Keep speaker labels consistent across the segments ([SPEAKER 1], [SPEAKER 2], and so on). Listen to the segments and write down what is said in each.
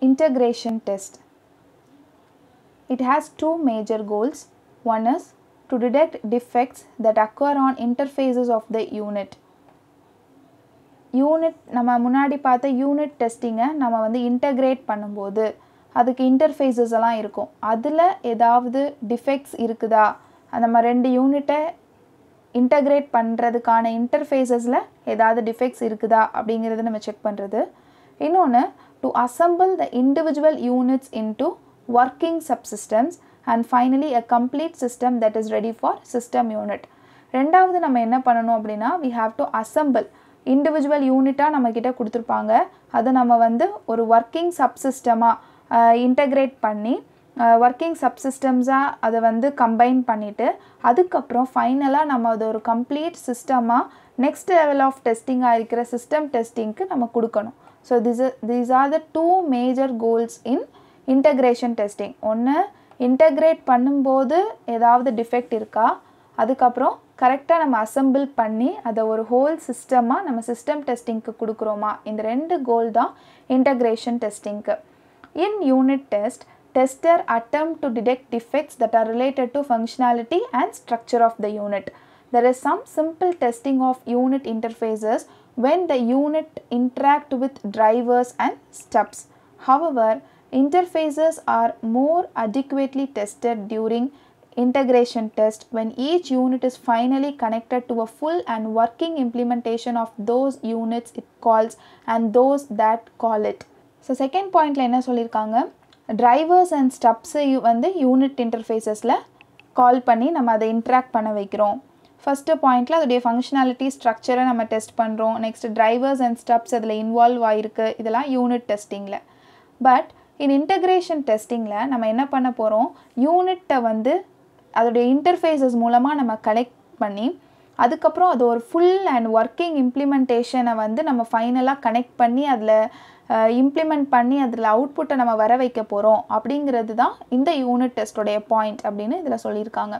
[SPEAKER 1] integration test. It has two major goals. One is to detect defects that occur on interfaces of the unit. Unit நம்ம முன்னாடி பார்த்த unit டெஸ்டிங்கை நம்ம வந்து integrate பண்ணும்போது அதுக்கு interfaces எல்லாம் இருக்கும் அதில் ஏதாவது டிஃபெக்ட்ஸ் இருக்குதா நம்ம ரெண்டு யூனிட்டை இன்டகிரேட் பண்ணுறதுக்கான இன்டர்ஃபேஸஸில் ஏதாவது டிஃபெக்ட்ஸ் இருக்குதா அப்படிங்கிறத நம்ம செக் பண்ணுறது இன்னொன்று to assemble the individual units into working subsystems and finally a complete system that is ready for system unit ரெண்டாவது நம்ம என்ன பண்ணணும் அப்படின்னா we have to assemble individual யூனிட்டாக நம்மக்கிட்ட கொடுத்துருப்பாங்க. அதை நம்ம வந்து ஒரு ஒர்க்கிங் சப்சிஸ்டமாக இன்டகிரேட் பண்ணி ஒர்க்கிங் சப்சிஸ்டம்ஸாக அதை வந்து கம்பைன் பண்ணிவிட்டு அதுக்கப்புறம் ஃபைனலாக நம்ம அது ஒரு கம்ப்ளீட் சிஸ்டமாக நெக்ஸ்ட் லெவல் ஆஃப் டெஸ்டிங்காக இருக்கிற சிஸ்டம் டெஸ்டிங்க்கு நம்ம கொடுக்கணும். So this these are the two major goals in integration testing ஒன்று இன்டகிரேட் பண்ணும்போது ஏதாவது டிஃபெக்ட் இருக்கா? அதுக்கப்புறம் கரெக்டாக நம்ம அசம்பிள் பண்ணி அதை ஒரு ஹோல் சிஸ்டமாக நம்ம சிஸ்டம் டெஸ்டிங்க்கு கொடுக்குறோமா? இந்த ரெண்டு கோல் தான் integration டெஸ்டிங்க்கு in unit test tester attempt to detect defects that are related to functionality and structure of the unit there is some simple testing of unit interfaces when the unit interact with drivers and stubs. However, interfaces are more adequately tested during integration test when each unit is finally connected to a full and working implementation of those units it calls and those that call it. So second பாயிண்டில் என்ன சொல்லியிருக்காங்க drivers and ஸ்டப்ஸை வந்து unit இன்டர்ஃபேஸஸில் கால் பண்ணி நம்ம அதை interact பண்ண வைக்கிறோம் first பாயிண்ட்டில் அதோடைய ஃபங்க்ஷனாலிட்டி ஸ்ட்ரக்சரை நம்ம டெஸ்ட் பண்ணுறோம் நெக்ஸ்ட் டிரைவர்ஸ் அண்ட் ஸ்டப்ஸ் அதில் இன்வால்வ் ஆகிருக்கு இதெல்லாம் யூனிட் டெஸ்டிங்கில் பட் இன் இன்டகிரேஷன் டெஸ்டிங்கில் நம்ம என்ன பண்ண போகிறோம் யூனிட்டை வந்து அதோடைய இன்டர்ஃபேஸஸ் மூலமாக நம்ம கலெக்ட் பண்ணி அதுக்கப்புறம் அது ஒரு ஃபுல் அண்ட் ஒர்க்கிங் இம்ப்ளிமெண்டேஷனை வந்து நம்ம ஃபைனலாக கனெக்ட் பண்ணி அதில் இம்ப்ளிமெண்ட் பண்ணி அதில் அவுட்புட்டை நம்ம வர வைக்க போகிறோம் அப்படிங்கிறது தான் இந்த யூனிட் டெஸ்டோடைய பாயிண்ட் அப்படின்னு இதில் சொல்லியிருக்காங்க.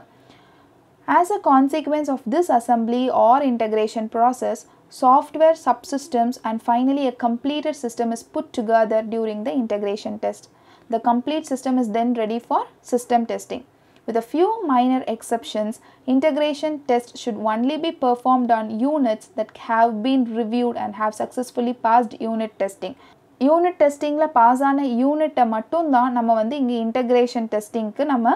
[SPEAKER 1] As a consequence of this assembly or integration process software subsystems and finally a completed system is put together during the integration test. The complete system is then ready for system testing. With a few minor exceptions, integration tests should only be performed on units that have been reviewed and have successfully passed unit testing. Unit டெஸ்டிங்கில் pass ஆன யூனிட்டை மட்டும்தான் நம்ம வந்து இங்கே integration டெஸ்டிங்க்கு நம்ம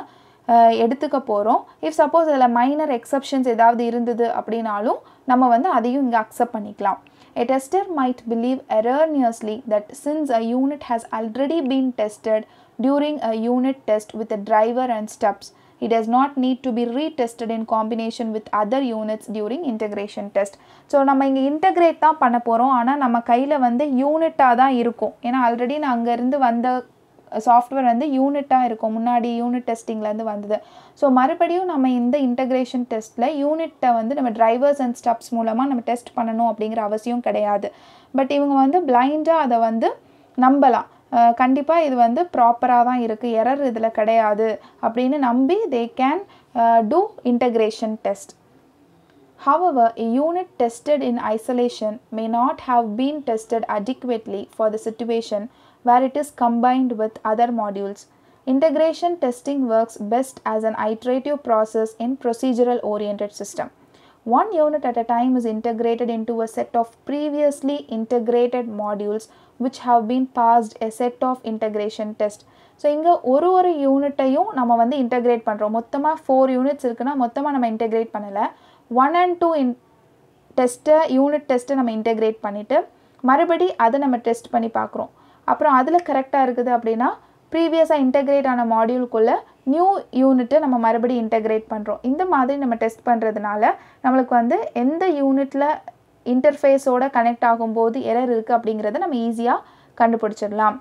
[SPEAKER 1] எடுத்துக்க போகிறோம் if suppose அதில் மைனர் எக்ஸப்ஷன்ஸ் ஏதாவது இருந்தது அப்படின்னாலும் நம்ம வந்து அதையும் இங்கே அக்செப்ட் பண்ணிக்கலாம் A tester might believe erroneously that since a unit has already been tested during a unit test with a driver and stubs, it does not need to be retested in combination with other units during integration test. So நம்ம இங்கே integrate தான் பண்ண போகிறோம் ஆனால் நம்ம கையில் வந்து யூனிட்டாக தான் இருக்கும் ஏன்னா ஆல்ரெடி நான் அங்கேருந்து வந்த சாஃப்ட்வேர் வந்து யூனிட்டாக இருக்கும். முன்னாடி யூனிட் டெஸ்டிங்லேருந்து வந்தது. ஸோ மறுபடியும் நம்ம இந்த இன்டகிரேஷன் டெஸ்ட்டில் யூனிட்டை வந்து நம்ம டிரைவர்ஸ் அண்ட் ஸ்டப்ஸ் மூலமாக நம்ம டெஸ்ட் பண்ணணும் அப்படிங்கிற அவசியம் கிடையாது. பட் இவங்க வந்து பிளைண்டாக அதை வந்து நம்பலாம். கண்டிப்பாக இது வந்து ப்ராப்பராக தான் இருக்குது எரர் இதில் கிடையாது அப்படின்னு நம்பி they can do integration test However, a unit tested in isolation may not have been tested adequately for the situation where it is combined with other modules. Integration testing works best as an iterative process in procedural oriented system. One unit at a time is integrated into a set of previously integrated modules which have been passed a set of integration test. So இங்கே ஒரு ஒரு யூனிட்டையும் நம்ம வந்து integrate பண்ணுறோம் மொத்தமாக four units இருக்குன்னா மொத்தமாக நம்ம இன்டகிரேட் பண்ணலை ஒன் அண்ட் டூ இன் டெஸ்ட்டை யூனிட் டெஸ்ட்டை நம்ம இன்டகிரேட் பண்ணிவிட்டு மறுபடி அதை நம்ம டெஸ்ட் பண்ணி பார்க்குறோம் அப்புறம் அதில் கரெக்டாக இருக்குது அப்படின்னா ப்ரீவியஸாக இன்டகிரேட் ஆன மாடியூல்குள்ளே நியூ யூனிட்டை நம்ம மறுபடியும் இன்டெகிரேட் பண்ணுறோம் இந்த மாதிரி நம்ம டெஸ்ட் பண்ணுறதுனால நம்மளுக்கு வந்து எந்த யூனிட்டில் இன்டர்ஃபேஸோட கனெக்ட் ஆகும்போது எரர் இருக்குது அப்படிங்கிறத நம்ம ஈஸியாக கண்டுபிடிச்சிடலாம்.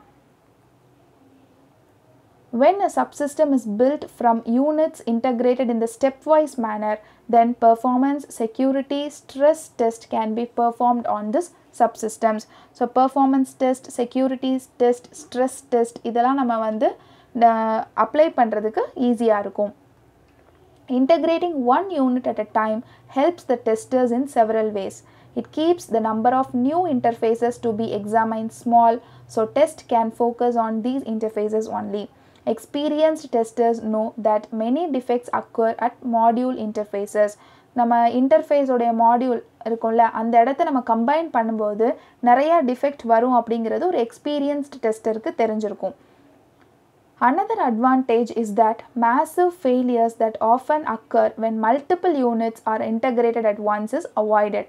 [SPEAKER 1] When a subsystem is built from units integrated in the stepwise manner, then performance, security, stress test can be performed on this subsystems. So performance test, security test, stress test இதெல்லாம் நம்ம வந்து apply பண்ணுறதுக்கு ஈஸியாக இருக்கும் Integrating one unit at a time helps the testers in several ways. It keeps the number of new interfaces to be examined small so test can focus on these interfaces only. Experienced testers know that many defects occur at module interfaces. நம்ம இன்டர்ஃபேஸோடைய module இருக்கும்ல அந்த இடத்த நம்ம combine பண்ணும்போது நிறையா defect வரும் அப்படிங்கிறது ஒரு எக்ஸ்பீரியன்ஸ்டு டெஸ்டருக்கு தெரிஞ்சிருக்கும் Another advantage is that massive failures that often occur when multiple units are integrated at once is avoided.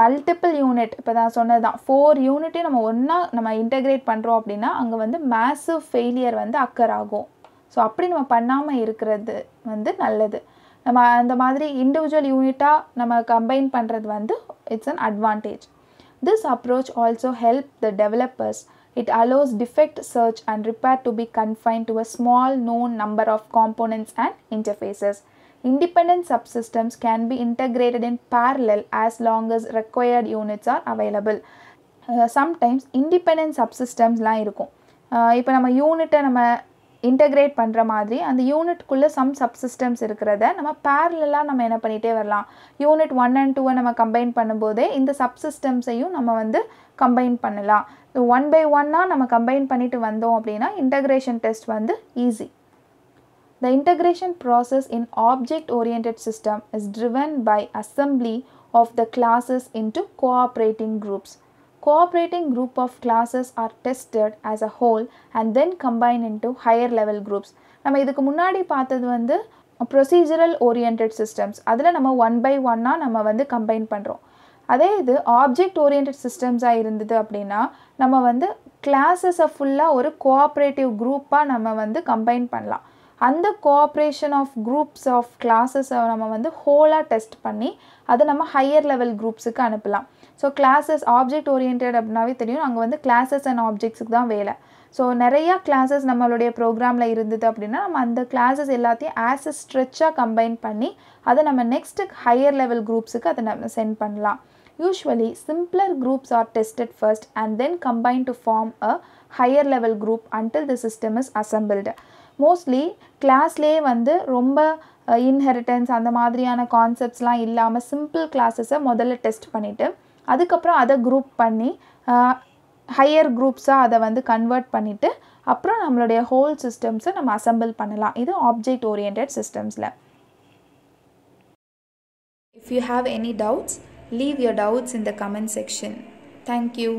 [SPEAKER 1] Multiple unit இப்போ நான் சொன்னது தான் ஃபோர் யூனிட்டையும் நம்ம ஒன்றா நம்ம இன்டகிரேட் பண்ணுறோம் அப்படின்னா அங்கே வந்து மேசிவ் ஃபெயிலியர் வந்து அக்கர் ஆகும். ஸோ அப்படி நம்ம பண்ணாமல் இருக்கிறது வந்து நல்லது. நம்ம அந்த மாதிரி இண்டிவிஜுவல் யூனிட்டாக நம்ம கம்பைன் பண்ணுறது வந்து it's an advantage this approach also help the developers it allows defect search and repair to be confine to a small known number of components and interfaces Independent subsystems can be integrated in parallel as long as required units are available. Sometimes independent சப்சிஸ்டம்ஸ்லாம் இருக்கும். Uh, இப்போ நம்ம யூனிட்டை நம்ம integrate பண்ணுற மாதிரி அந்த யூனிட்குள்ளே some சப்சிஸ்டம்ஸ் இருக்கிறத நம்ம பேரலாக நம்ம என்ன பண்ணிகிட்டே வரலாம். யூனிட் ஒன் அண்ட் டூவை நம்ம கம்பைன் பண்ணும்போதே இந்த சப்சிஸ்டம்ஸையும் நம்ம வந்து கம்பைன் பண்ணலாம். ஒன் பை ஒன்னாக நம்ம கம்பைன் பண்ணிட்டு வந்தோம் அப்படின்னா இன்டகிரேஷன் டெஸ்ட் வந்து easy The integration process in object-oriented system is driven by assembly of the classes into cooperating groups. Cooperating group of classes are tested as a whole and then combined into higher level groups. நம்ம இதுக்கு முன்னாடி பார்த்தது வந்து procedural orient systems அதில் நம்ம one by ஒன்னாக நம்ம வந்து கம்பைன் பண்ணுறோம் அதே இது ஆப்ஜெக்ட் ஓரியன்ட் சிஸ்டம்ஸாக இருந்தது அப்படின்னா நம்ம வந்து கிளாஸஸை ஃபுல்லாக ஒரு கோஆப்ரேட்டிவ் குரூப்பாக நம்ம வந்து கம்பைன் பண்ணலாம் அந்த கோஆப்ரேஷன் ஆஃப் குரூப்ஸ் ஆஃப் கிளாஸஸை நம்ம வந்து ஹோலாக டெஸ்ட் பண்ணி அதை நம்ம ஹையர் லெவல் குரூப்ஸுக்கு அனுப்பலாம். ஸோ கிளாஸஸ் ஆப்ஜெக்ட் ஓரியன்ட் அப்படின்னாவே தெரியும். அங்கே வந்து கிளாஸஸ் அண்ட் ஆப்ஜெக்ட்ஸுக்கு தான் வேலை. ஸோ நிறையா கிளாஸஸ் நம்மளுடைய ப்ரோக்ராமில் இருந்தது அப்படின்னா நம்ம அந்த கிளாஸஸ் எல்லாத்தையும் ஆஸ் அ ஸ்ட்ரெச்சாக கம்பைன் பண்ணி அதை நம்ம நெக்ஸ்ட்டு ஹையர் லெவல் குரூப்ஸுக்கு அதை நம்ம சென்ட் பண்ணலாம். Usually simpler groups are tested first and then combine to form a higher level group until the system is assembled mostly கிளாஸ்லேயே வந்து ரொம்ப இன்ஹெரிட்டன்ஸ் அந்த மாதிரியான கான்செப்ட்ஸ்லாம் இல்லாமல் சிம்பிள் கிளாஸஸை முதல்ல டெஸ்ட் பண்ணிவிட்டு அதுக்கப்புறம் அதை குரூப் பண்ணி ஹையர் குரூப்ஸாக அதை வந்து கன்வெர்ட் பண்ணிவிட்டு அப்புறம் நம்மளுடைய ஹோல் சிஸ்டம்ஸை நம்ம அசம்பிள் பண்ணலாம். இது object orient சிஸ்டம்ஸில் if you have any doubts leave your doubts in the comment section thank you.